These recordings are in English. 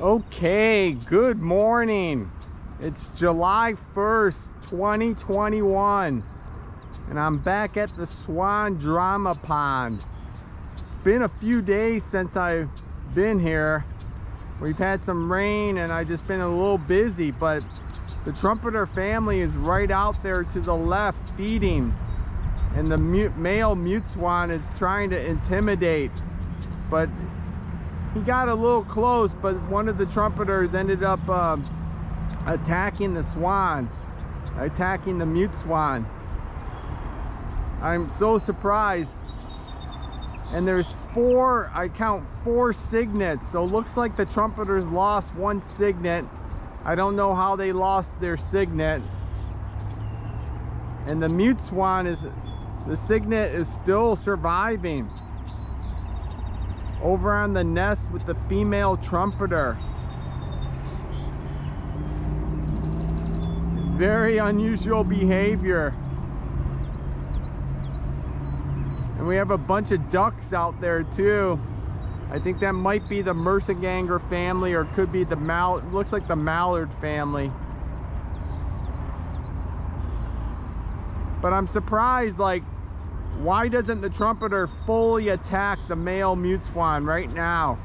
Okay, good morning. It's July 1st, 2021, and I'm back at the Swan Drama Pond. It's been a few days since I've been here. We've had some rain and I've just been a little busy, but the trumpeter family is right out there to the left feeding, and the mute, male mute swan is trying to intimidate, but he got a little close, but one of the trumpeters ended up uh, attacking the swan, attacking the mute swan. I'm so surprised. And there's four, I count four cygnets. So it looks like the trumpeters lost one cygnet. I don't know how they lost their cygnet. And the mute swan is, the cygnet is still surviving over on the nest with the female trumpeter. It's very unusual behavior. And we have a bunch of ducks out there too. I think that might be the Merganser family or could be the Mal, looks like the Mallard family. But I'm surprised like why doesn't the trumpeter fully attack the male mute swan right now?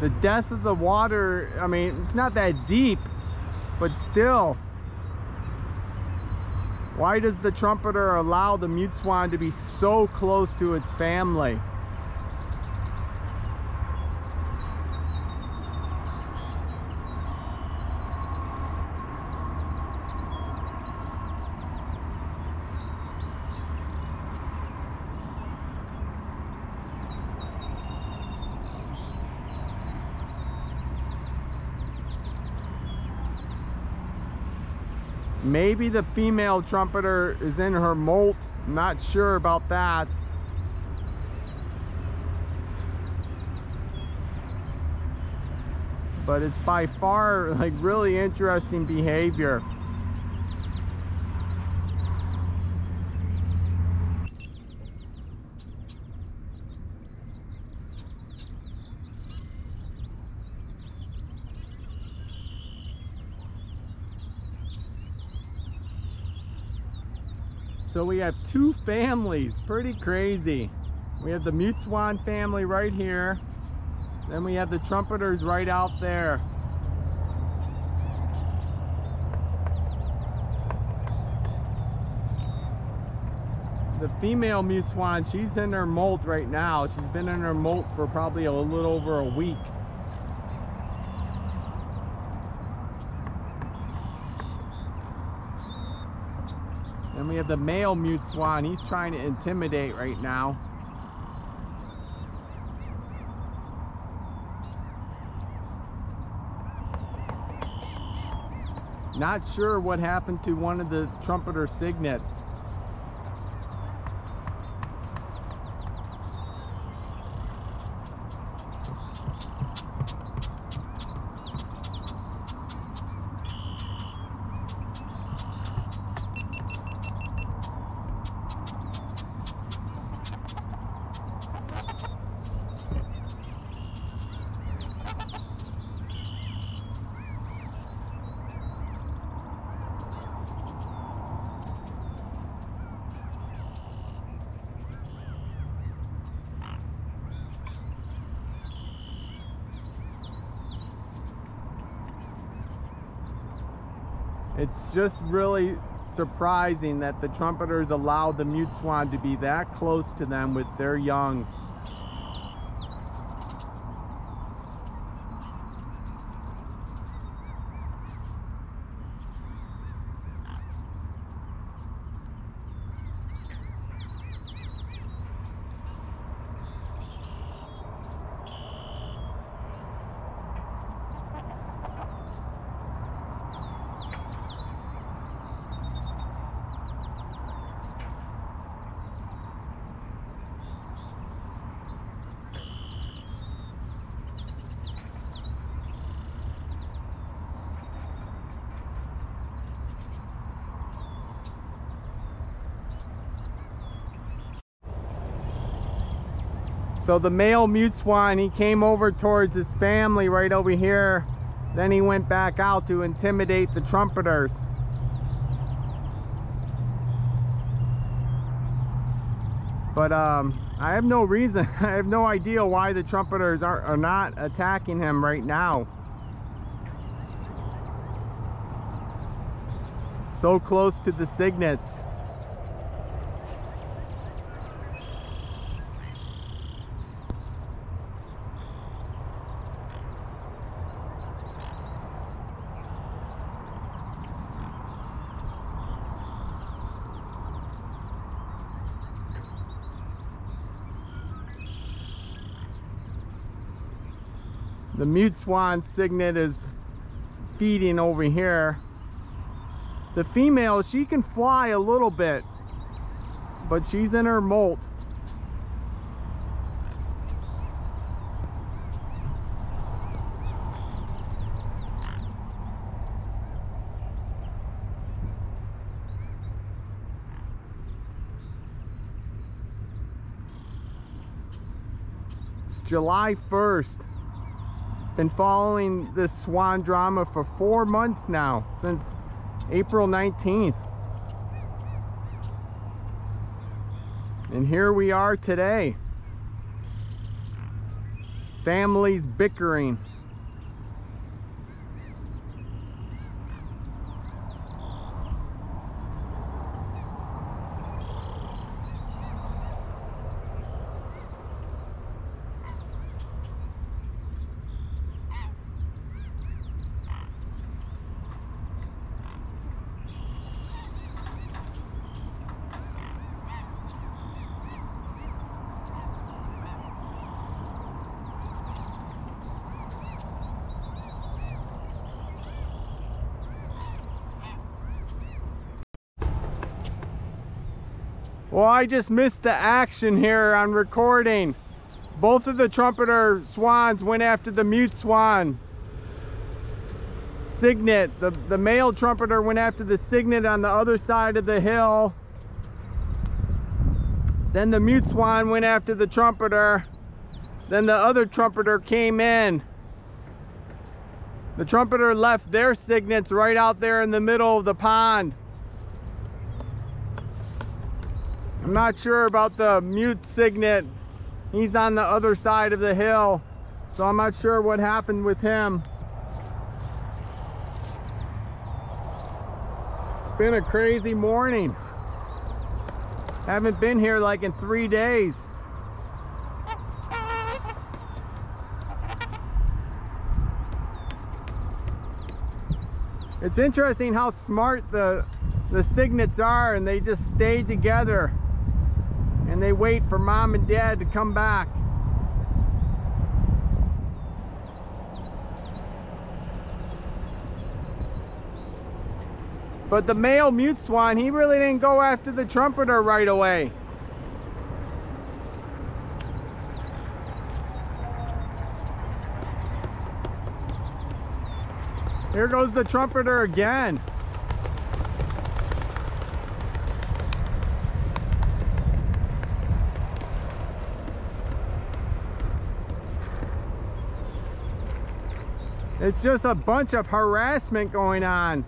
The depth of the water, I mean, it's not that deep, but still. Why does the trumpeter allow the mute swan to be so close to its family? Maybe the female trumpeter is in her molt. Not sure about that. But it's by far like really interesting behavior. So we have two families, pretty crazy. We have the mute swan family right here. Then we have the trumpeters right out there. The female mute swan, she's in her molt right now. She's been in her molt for probably a little over a week. And we have the male mute swan. He's trying to intimidate right now. Not sure what happened to one of the trumpeter cygnets. It's just really surprising that the trumpeters allowed the mute swan to be that close to them with their young. So the male mute swan, he came over towards his family right over here. Then he went back out to intimidate the trumpeters. But um, I have no reason, I have no idea why the trumpeters are, are not attacking him right now. So close to the cygnets. The mute swan cygnet is feeding over here. The female, she can fly a little bit, but she's in her molt. It's July 1st been following this swan drama for four months now since April 19th and here we are today. Families bickering Well, I just missed the action here on recording. Both of the trumpeter swans went after the mute swan. Cygnet, the, the male trumpeter went after the cygnet on the other side of the hill. Then the mute swan went after the trumpeter. Then the other trumpeter came in. The trumpeter left their cygnets right out there in the middle of the pond. I'm not sure about the mute cygnet. He's on the other side of the hill. So I'm not sure what happened with him. It's been a crazy morning. Haven't been here like in three days. It's interesting how smart the the cygnets are and they just stay together and they wait for mom and dad to come back. But the male mute swan, he really didn't go after the trumpeter right away. Here goes the trumpeter again. It's just a bunch of harassment going on.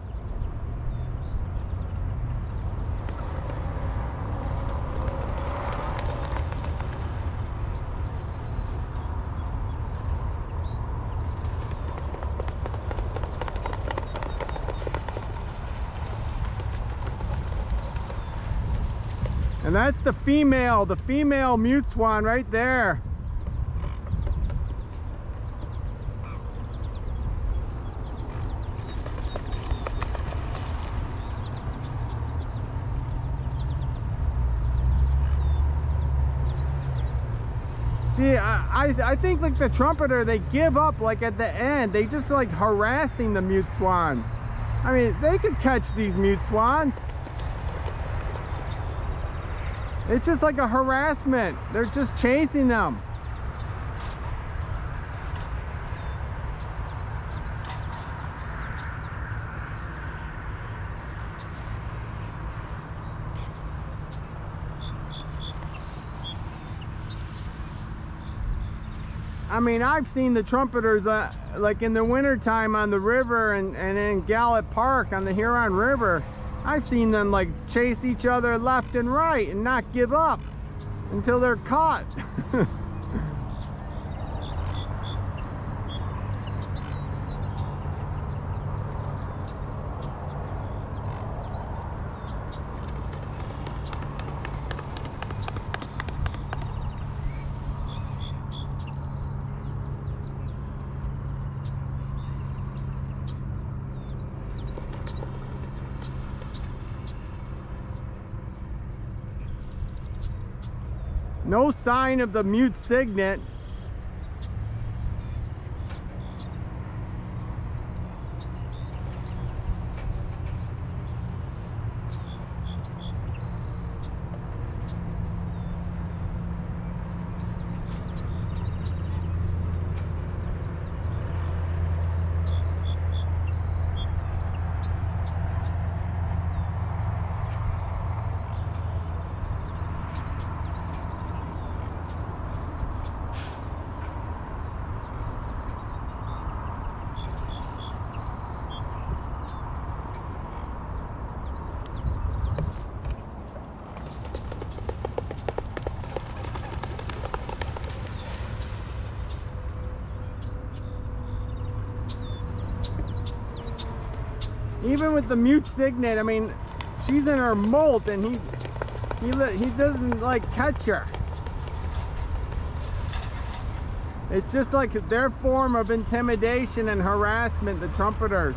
And that's the female, the female mute swan right there. See, I, I, I think like the trumpeter, they give up like at the end. They just like harassing the mute swan. I mean, they could catch these mute swans. It's just like a harassment. They're just chasing them. Mean, I've seen the trumpeters uh, like in the wintertime on the river and, and in Gallup Park on the Huron River. I've seen them like chase each other left and right and not give up until they're caught. No sign of the mute cygnet. Even with the mute cygnet, I mean, she's in her molt and he he he doesn't like catch her. It's just like their form of intimidation and harassment, the trumpeters.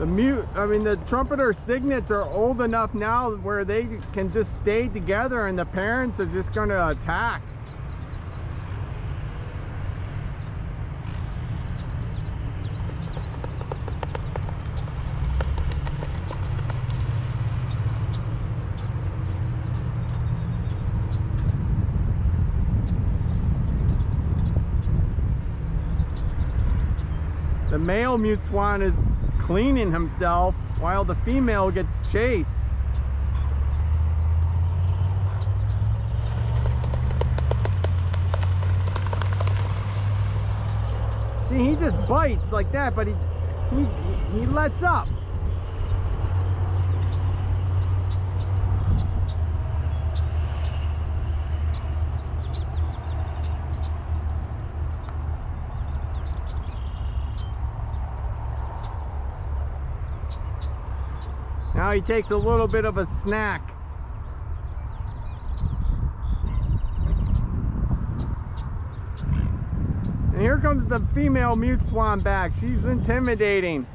the mute i mean the trumpeter cygnets are old enough now where they can just stay together and the parents are just going to attack. The male mute swan is cleaning himself while the female gets chased. See, he just bites like that, but he, he, he lets up. Now he takes a little bit of a snack. And here comes the female mute swan back. She's intimidating.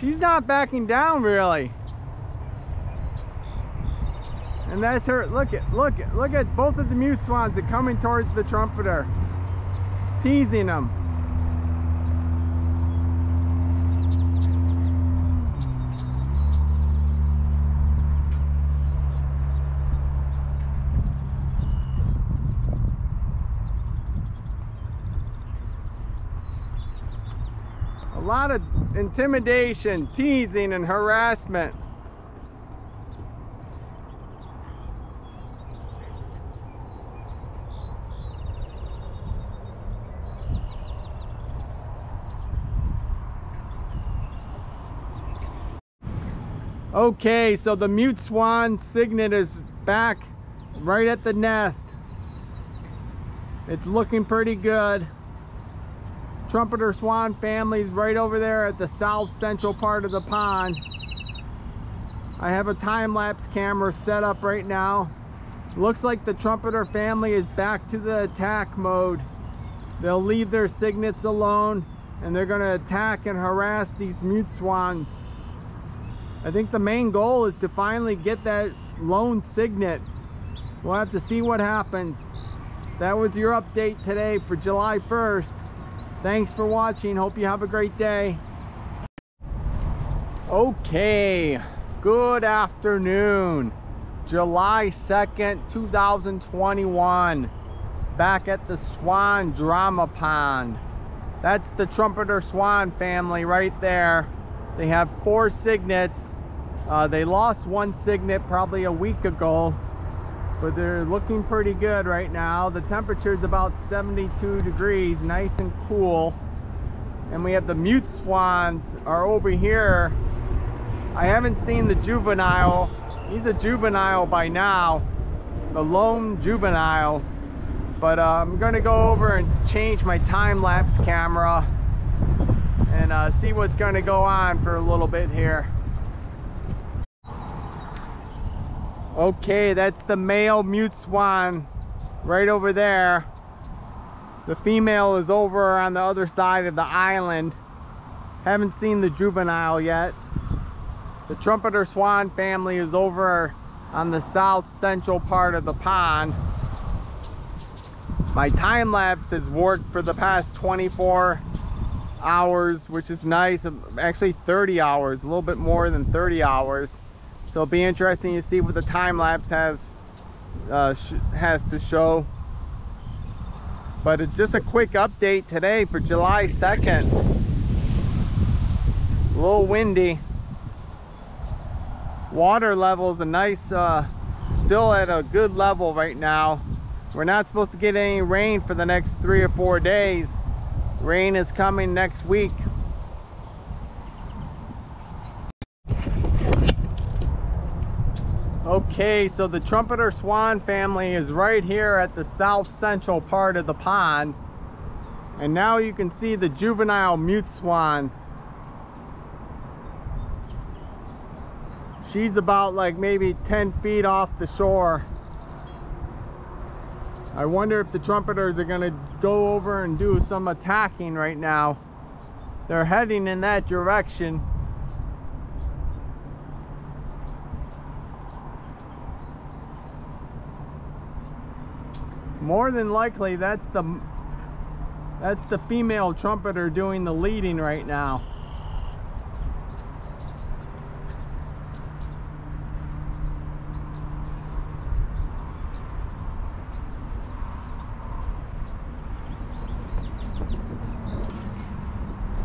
She's not backing down really. And that's her, look at, look at, look at both of the mute swans are coming towards the trumpeter. Teasing them. Lot of intimidation, teasing, and harassment. Okay, so the mute swan cygnet is back right at the nest. It's looking pretty good trumpeter swan families right over there at the south central part of the pond. I have a time-lapse camera set up right now. Looks like the trumpeter family is back to the attack mode. They'll leave their cygnets alone and they're gonna attack and harass these mute swans. I think the main goal is to finally get that lone cygnet. We'll have to see what happens. That was your update today for July 1st. Thanks for watching. Hope you have a great day. Okay, good afternoon. July 2nd, 2021. back at the Swan Drama Pond. That's the Trumpeter Swan family right there. They have four cygnets. Uh, they lost one cygnet probably a week ago, but they're looking pretty good right now. The temperature is about 72 degrees, nice and cool. And we have the mute swans are over here. I haven't seen the juvenile. He's a juvenile by now, the lone juvenile but uh, I'm gonna go over and change my time-lapse camera and uh, see what's gonna go on for a little bit here okay that's the male mute swan right over there the female is over on the other side of the island haven't seen the juvenile yet the trumpeter swan family is over on the south central part of the pond my time lapse has worked for the past 24 hours, which is nice. Actually 30 hours, a little bit more than 30 hours. So it'll be interesting to see what the time lapse has uh, has to show. But it's just a quick update today for July 2nd. A little windy. Water levels a nice, uh, still at a good level right now. We're not supposed to get any rain for the next three or four days. Rain is coming next week. Okay, so the trumpeter swan family is right here at the south central part of the pond. And now you can see the juvenile mute swan. She's about like maybe 10 feet off the shore. I wonder if the trumpeters are gonna go over and do some attacking right now. They're heading in that direction. More than likely that's the that's the female trumpeter doing the leading right now.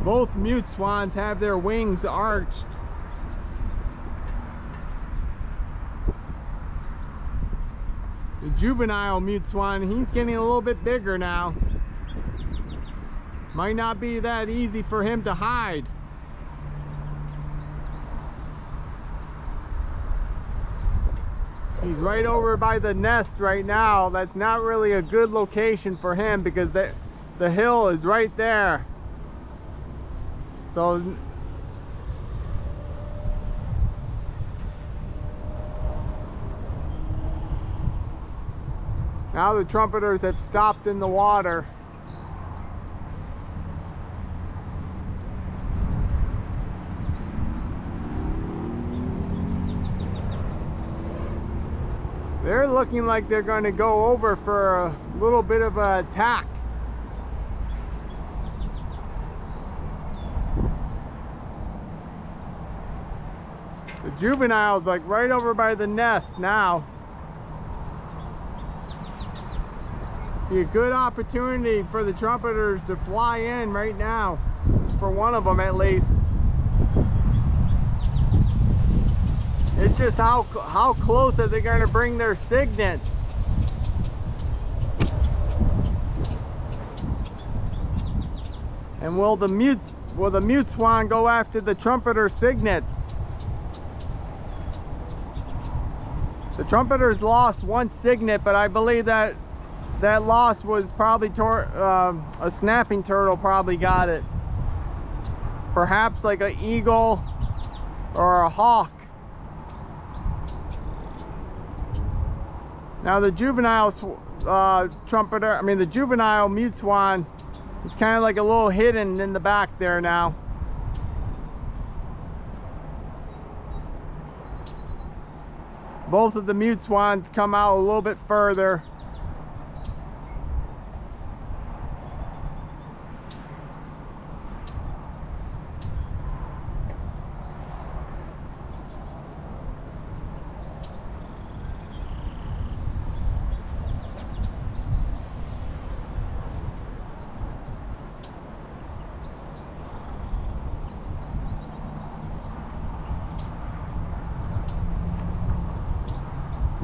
Both mute swans have their wings arched. Juvenile mute swan, he's getting a little bit bigger now. Might not be that easy for him to hide. He's right over by the nest right now. That's not really a good location for him because the, the hill is right there. So now the trumpeters have stopped in the water. They're looking like they're going to go over for a little bit of an attack. The juvenile's like right over by the nest now. A good opportunity for the trumpeters to fly in right now. For one of them at least. It's just how how close are they going to bring their cygnets? And will the mute will the mute swan go after the trumpeter cygnets? The trumpeters lost one cygnet, but I believe that that loss was probably uh, a snapping turtle probably got it. Perhaps like an eagle or a hawk. Now the juvenile uh, trumpeter, I mean the juvenile mute swan, it's kind of like a little hidden in the back there now. both of the mute swans come out a little bit further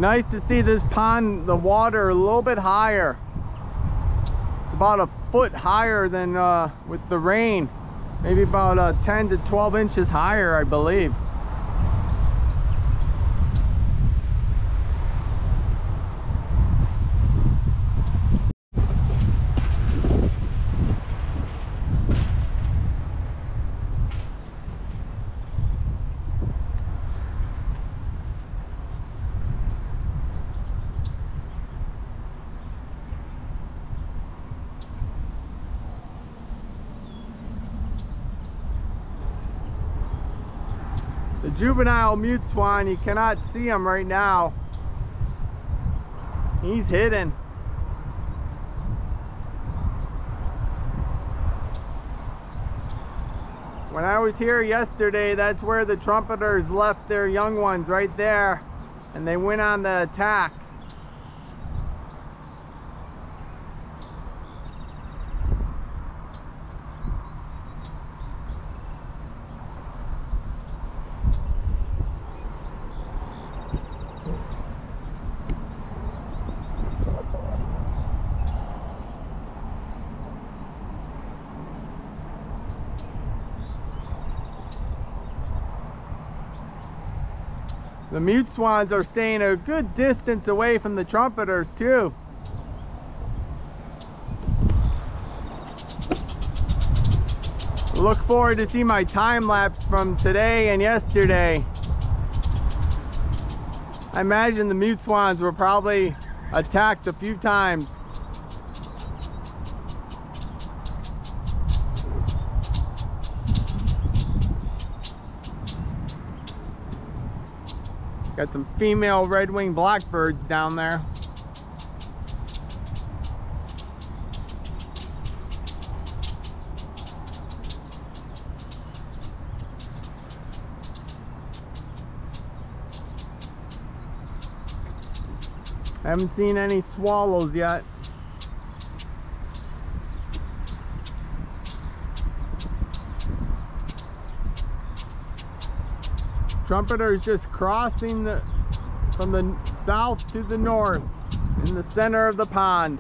nice to see this pond, the water a little bit higher. It's about a foot higher than uh, with the rain. Maybe about uh, 10 to 12 inches higher, I believe. Juvenile mute swan, you cannot see him right now. He's hidden. When I was here yesterday, that's where the trumpeters left their young ones, right there. And they went on the attack. The mute swans are staying a good distance away from the trumpeters too. Look forward to see my time lapse from today and yesterday. I imagine the mute swans were probably attacked a few times. Got some female red-winged blackbirds down there. I Haven't seen any swallows yet. Trumpeter is just crossing the from the south to the north in the center of the pond.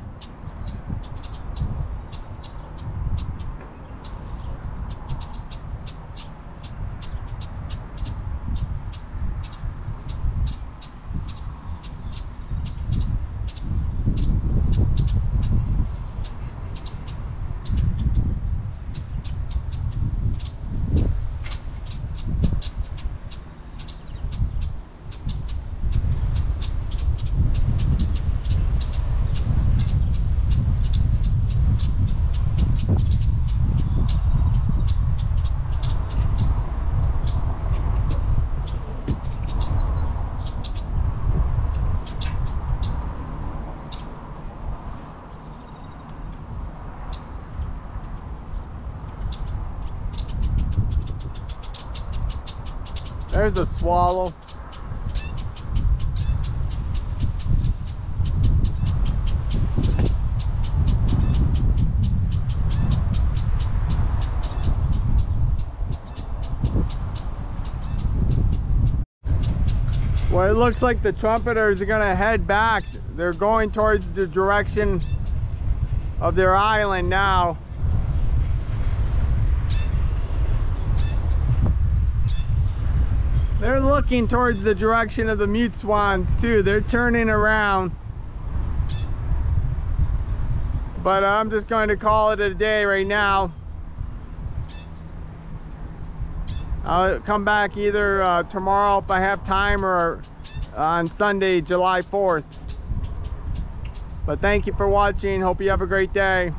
There's a swallow. Well, it looks like the trumpeters are gonna head back. They're going towards the direction of their island now. They're looking towards the direction of the mute swans too. They're turning around. But I'm just going to call it a day right now. I'll come back either uh, tomorrow if I have time or on Sunday, July 4th. But thank you for watching. Hope you have a great day.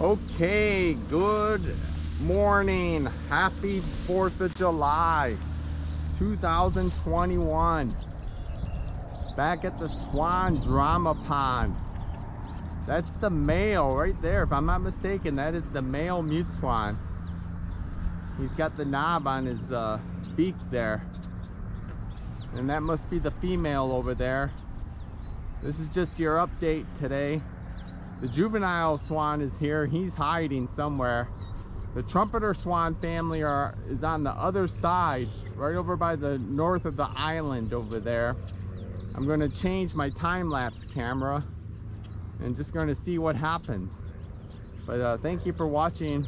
Okay, good morning. Happy 4th of july 2021 back at the swan drama pond. That's the male right there if i'm not mistaken. That is the male mute swan. He's got the knob on his uh, beak there. And that must be the female over there. This is just your update today. The juvenile swan is here. He's hiding somewhere The trumpeter swan family are is on the other side, right over by the north of the island over there. I'm going to change my time-lapse camera and just going to see what happens. But uh, thank you for watching.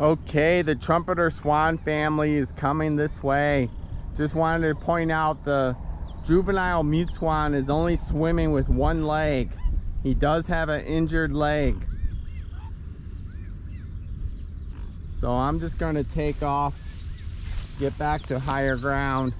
Okay, the trumpeter swan family is coming this way. Just wanted to point out the juvenile mute swan is only swimming with one leg. He does have an injured leg. So I'm just going to take off, get back to higher ground.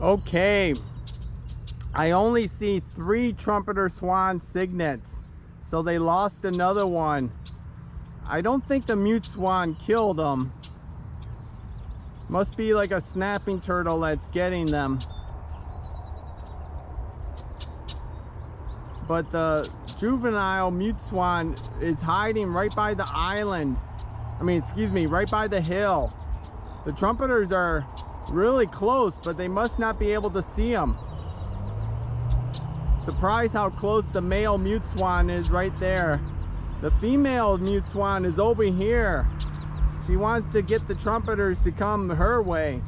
Okay, I only see three trumpeter swan cygnets, so they lost another one. I don't think the mute swan killed them. Must be like a snapping turtle that's getting them. But the juvenile mute swan is hiding right by the island. I mean, excuse me, right by the hill. The trumpeters are really close, but they must not be able to see them. Surprised how close the male mute swan is right there. The female mute swan is over here. She wants to get the trumpeters to come her way.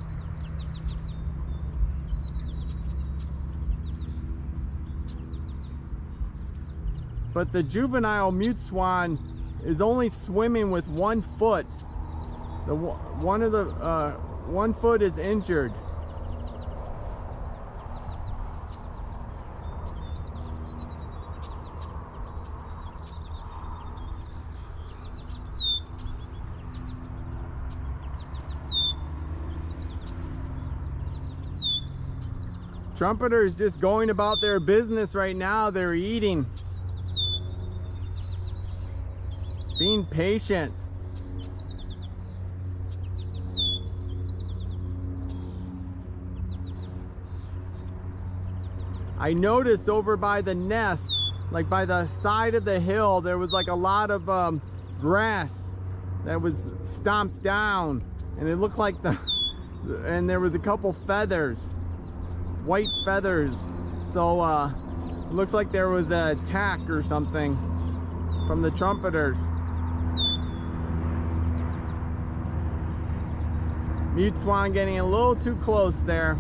But the juvenile mute swan is only swimming with one foot. The one of the uh, one foot is injured. Trumpeters just going about their business right now. They're eating. Being patient. I noticed over by the nest, like by the side of the hill, there was like a lot of um, grass that was stomped down and it looked like the, and there was a couple feathers, white feathers. So uh, it looks like there was an attack or something from the trumpeters. Mute swan getting a little too close there.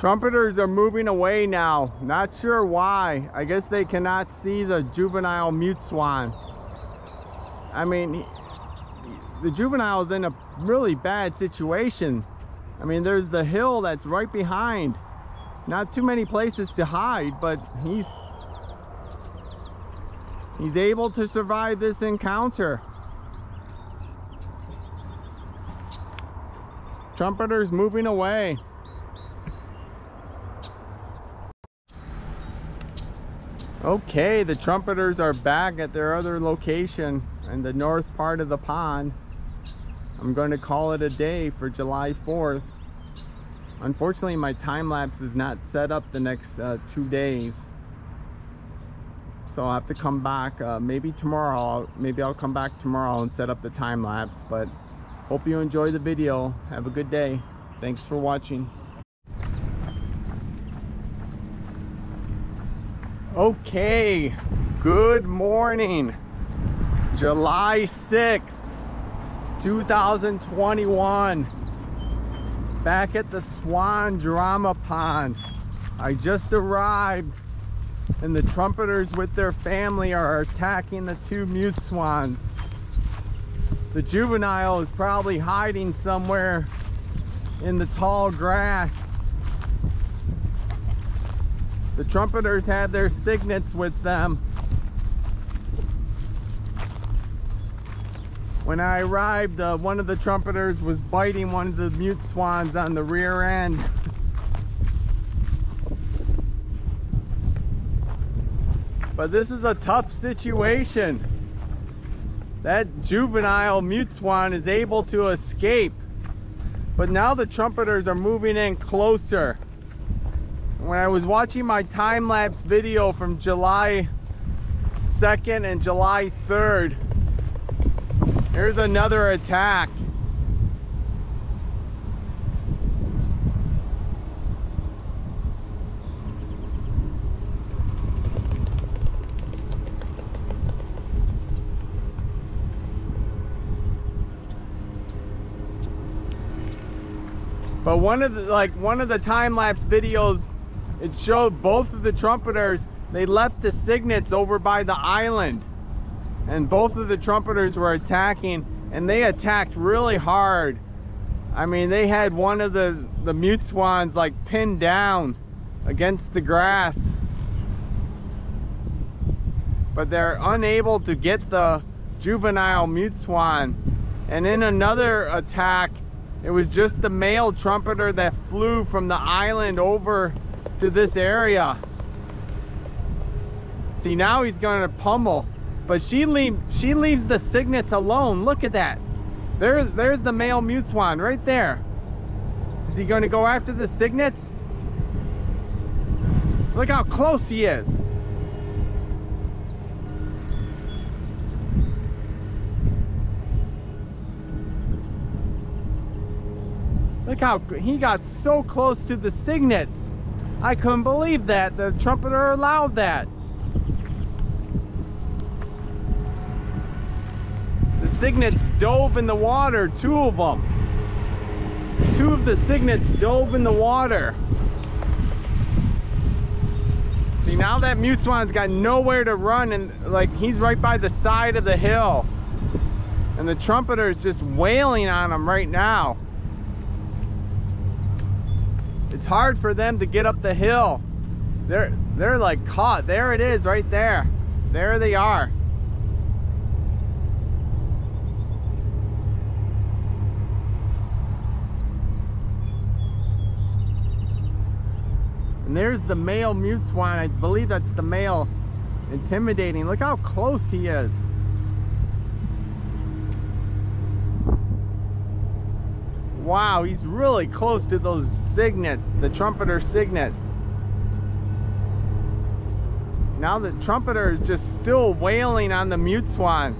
Trumpeters are moving away now. Not sure why. I guess they cannot see the juvenile mute swan. I mean, the juvenile is in a really bad situation. I mean, there's the hill that's right behind. Not too many places to hide, but he's he's able to survive this encounter. Trumpeters moving away. Okay, the trumpeters are back at their other location in the north part of the pond. I'm going to call it a day for July 4th. Unfortunately, my time lapse is not set up the next uh, two days. So I'll have to come back uh, maybe tomorrow. Maybe I'll come back tomorrow and set up the time lapse. But hope you enjoy the video. Have a good day. Thanks for watching. Okay, good morning. July 6th, 2021. Back at the Swan Drama Pond. I just arrived and the trumpeters with their family are attacking the two mute swans. The juvenile is probably hiding somewhere in the tall grass the trumpeters had their cygnets with them. When I arrived, uh, one of the trumpeters was biting one of the mute swans on the rear end. but this is a tough situation. That juvenile mute swan is able to escape. But now the trumpeters are moving in closer when I was watching my time-lapse video from July 2nd and July 3rd, there's another attack. But one of the like one of the time lapse videos it showed both of the trumpeters they left the cygnets over by the island. And both of the trumpeters were attacking and they attacked really hard. I mean they had one of the the mute swans like pinned down against the grass. But they're unable to get the juvenile mute swan. And in another attack it was just the male trumpeter that flew from the island over to this area. See, now he's going to pummel. But she, leave, she leaves the cygnets alone. Look at that. There, there's the male mute swan right there. Is he going to go after the cygnets? Look how close he is. Look how he got so close to the cygnets. I couldn't believe that. The trumpeter allowed that. The cygnets dove in the water, two of them. Two of the cygnets dove in the water. See, now that mute swan's got nowhere to run and like he's right by the side of the hill. And the trumpeter is just wailing on him right now it's hard for them to get up the hill. They're, they're like caught. There it is right there. There they are. And there's the male mute swan. I believe that's the male intimidating. Look how close he is. Wow, he's really close to those cygnets, the trumpeter cygnets. Now the trumpeter is just still wailing on the mute swan.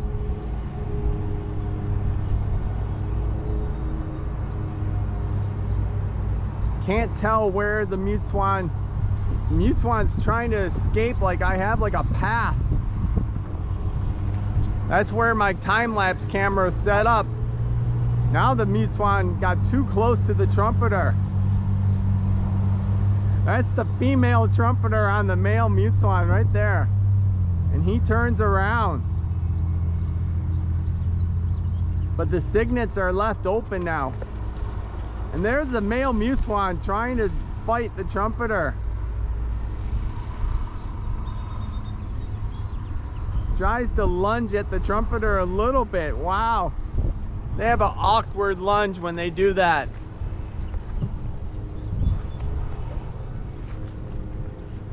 Can't tell where the mute swan, mute swan's trying to escape like I have like a path. That's where my time-lapse camera is set up now the mute swan got too close to the trumpeter. That's the female trumpeter on the male mute swan right there. And he turns around. But the cygnets are left open now. And there's the male mute swan trying to fight the trumpeter. Tries to lunge at the trumpeter a little bit. Wow. They have an awkward lunge when they do that.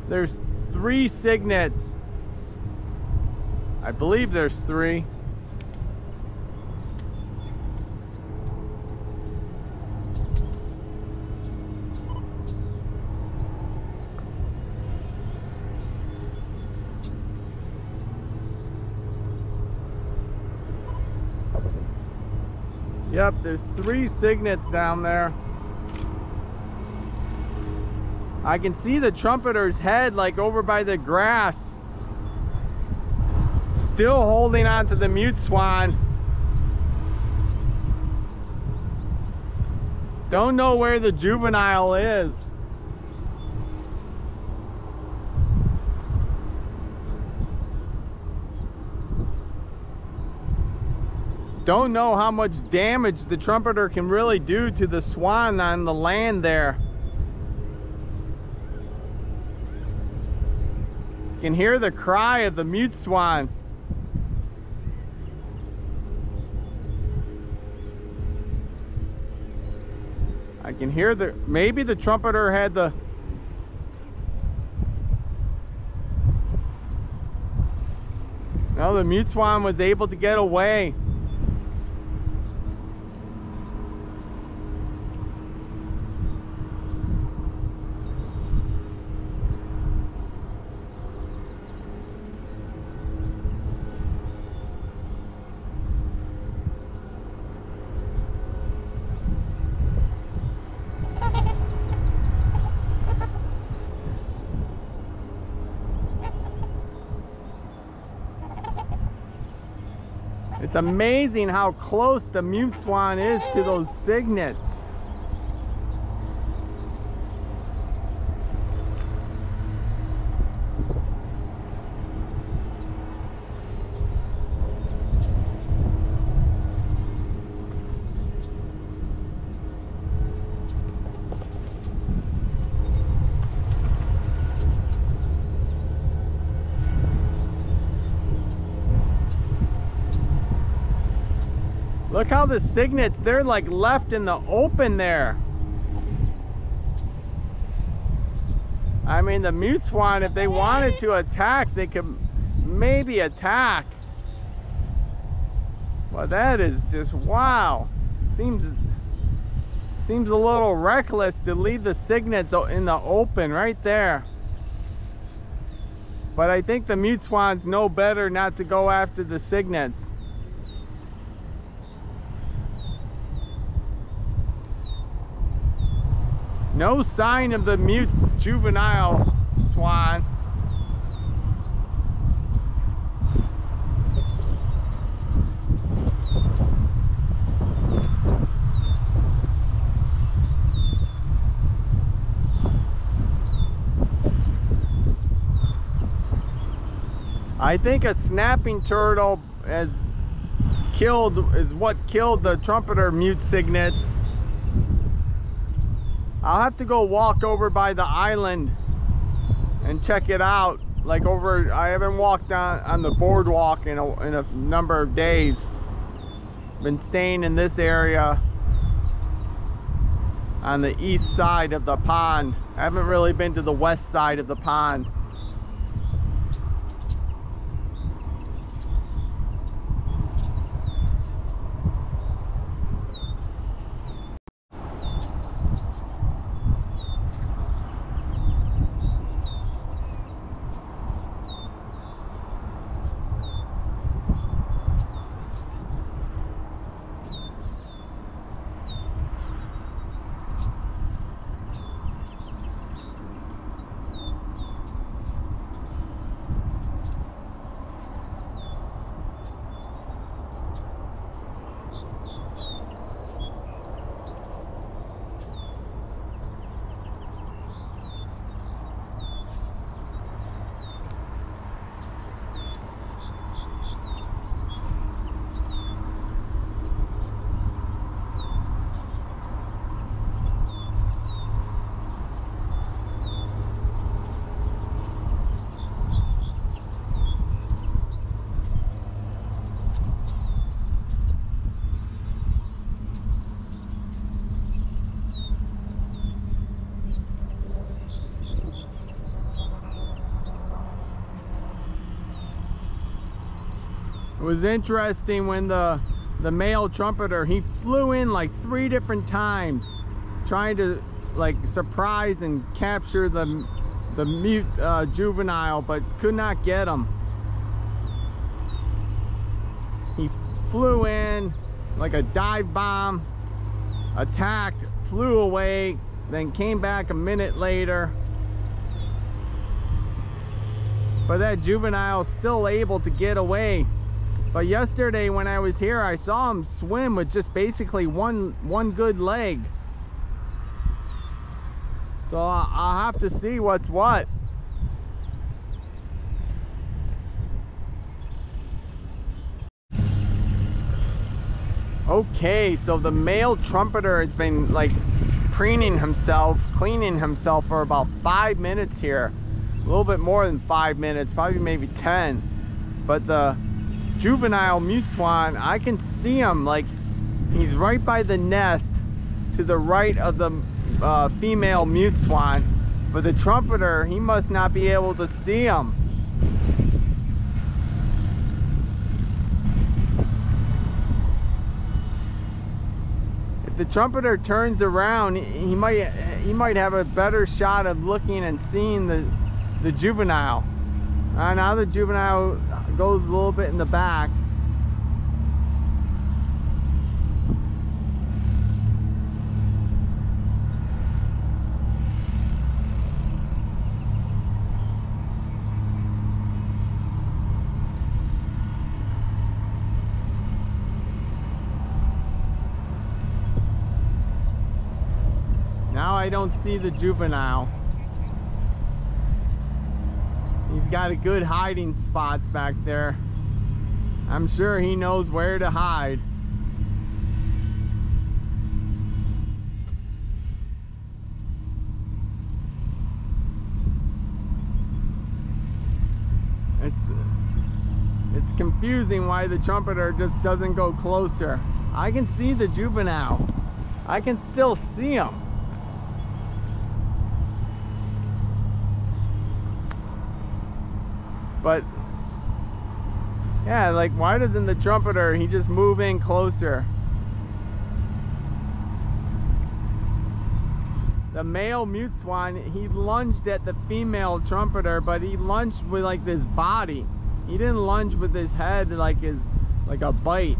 There's three cygnets. I believe there's three. Yep, there's three cygnets down there. I can see the trumpeter's head like over by the grass. Still holding on to the mute swan. Don't know where the juvenile is. Don't know how much damage the trumpeter can really do to the swan on the land there. You can hear the cry of the mute swan. I can hear the, maybe the trumpeter had the, no, the mute swan was able to get away. Amazing how close the mute swan is to those cygnets. Look how the cygnets, they're like left in the open there. I mean, the mute swan, if they wanted to attack, they could maybe attack. But that is just, wow. Seems, seems a little reckless to leave the cygnets in the open right there. But I think the mute swans know better not to go after the cygnets. No sign of the mute juvenile swan. I think a snapping turtle has killed is what killed the trumpeter mute cygnets I'll have to go walk over by the island and check it out. Like over, I haven't walked on, on the boardwalk in a, in a number of days. Been staying in this area on the east side of the pond. I haven't really been to the west side of the pond. Was interesting when the the male trumpeter he flew in like three different times trying to like surprise and capture the the mute uh, juvenile but could not get him. He flew in like a dive bomb attacked flew away then came back a minute later. But that juvenile still able to get away but yesterday when I was here, I saw him swim with just basically one, one good leg. So I'll have to see what's what. Okay, so the male trumpeter has been like preening himself, cleaning himself for about five minutes here. A little bit more than five minutes, probably maybe 10. But the juvenile mute swan, I can see him like he's right by the nest to the right of the uh, female mute swan. But the trumpeter, he must not be able to see him. If the trumpeter turns around, he might he might have a better shot of looking and seeing the the juvenile. Uh, now the juvenile goes a little bit in the back. Now I don't see the juvenile. He's got a good hiding spots back there. I'm sure he knows where to hide. It's it's confusing why the trumpeter just doesn't go closer. I can see the juvenile. I can still see him. But yeah, like why doesn't the trumpeter, he just move in closer? The male mute swan, he lunged at the female trumpeter, but he lunged with like this body. He didn't lunge with his head like his like a bite.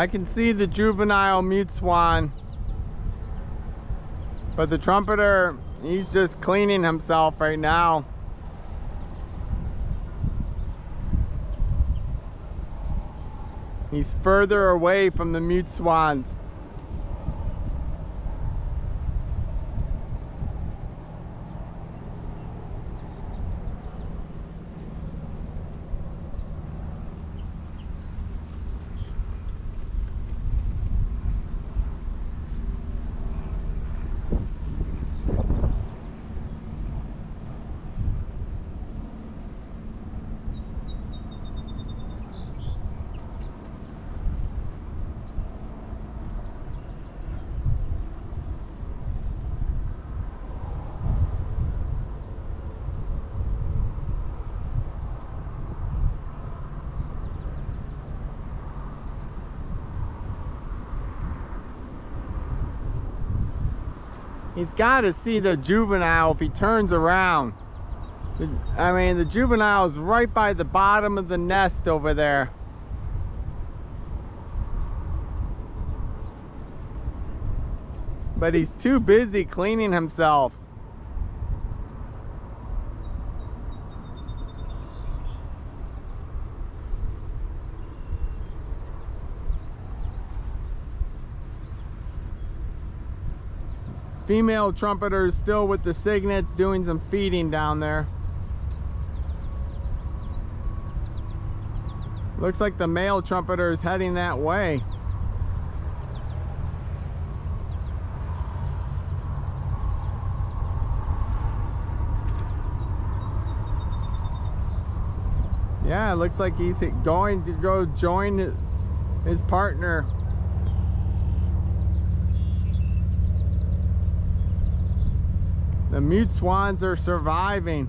I can see the juvenile mute swan. But the trumpeter, he's just cleaning himself right now. He's further away from the mute swans. He's got to see the juvenile if he turns around. I mean, the juvenile is right by the bottom of the nest over there. But he's too busy cleaning himself. female trumpeters still with the cygnets doing some feeding down there. Looks like the male trumpeter is heading that way. Yeah, looks like he's going to go join his partner The mute swans are surviving.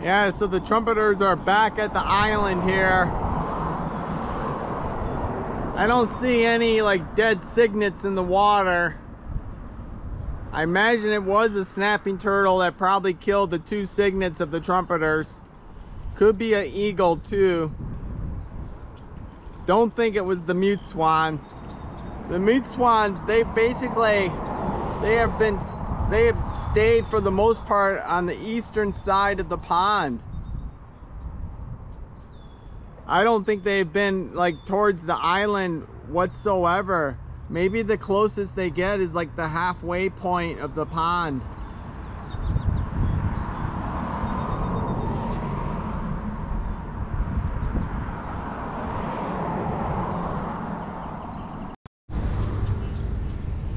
Yeah, so the trumpeters are back at the island here. I don't see any like dead cygnets in the water. I imagine it was a snapping turtle that probably killed the two cygnets of the trumpeters. Could be an eagle too. Don't think it was the mute swan. The mute swans, they basically, they have been they have stayed for the most part on the eastern side of the pond. I don't think they've been like towards the island whatsoever. Maybe the closest they get is like the halfway point of the pond.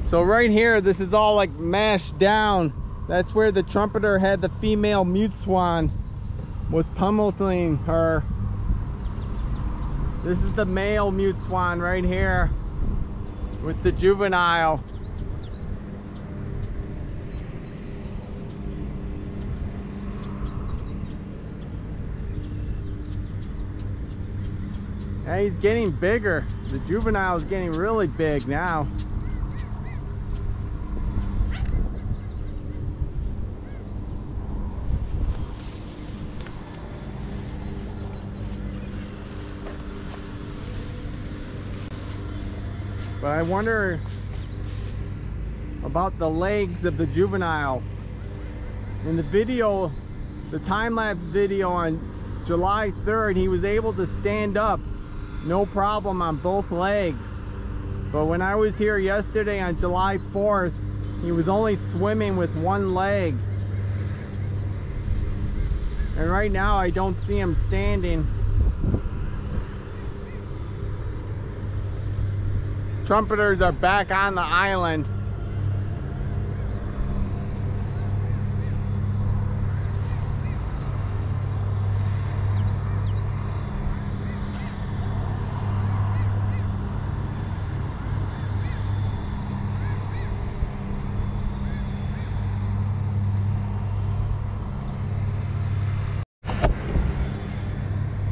So right here, this is all like mashed down. That's where the trumpeter had the female mute swan was pummeling her. This is the male mute swan right here with the juvenile. And he's getting bigger. The juvenile is getting really big now. But I wonder about the legs of the juvenile. In the video, the time-lapse video on July 3rd, he was able to stand up no problem on both legs. But when I was here yesterday on July 4th, he was only swimming with one leg. And right now I don't see him standing. Trumpeters are back on the island.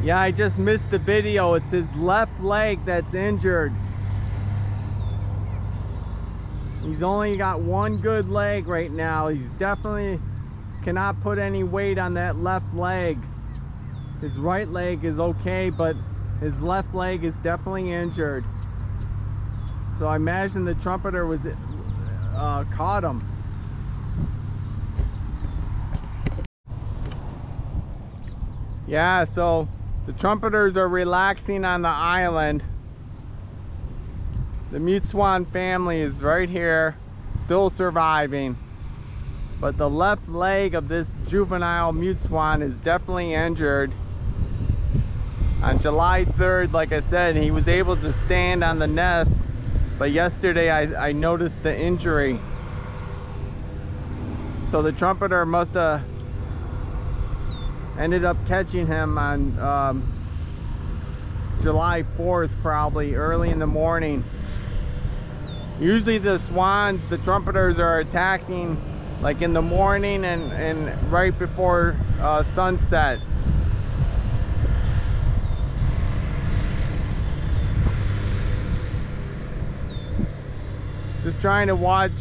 Yeah, I just missed the video. It's his left leg that's injured. He's only got one good leg right now. He's definitely cannot put any weight on that left leg. His right leg is okay, but his left leg is definitely injured. So I imagine the trumpeter was uh, caught him. Yeah, so the trumpeters are relaxing on the island. The mute swan family is right here, still surviving. But the left leg of this juvenile mute swan is definitely injured. On July 3rd, like I said, he was able to stand on the nest. But yesterday I, I noticed the injury. So the trumpeter must have ended up catching him on um, July 4th probably early in the morning usually the swans the trumpeters are attacking like in the morning and and right before uh, sunset. Just trying to watch.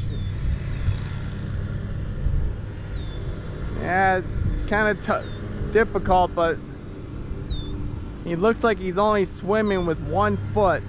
Yeah it's kind of difficult but he looks like he's only swimming with one foot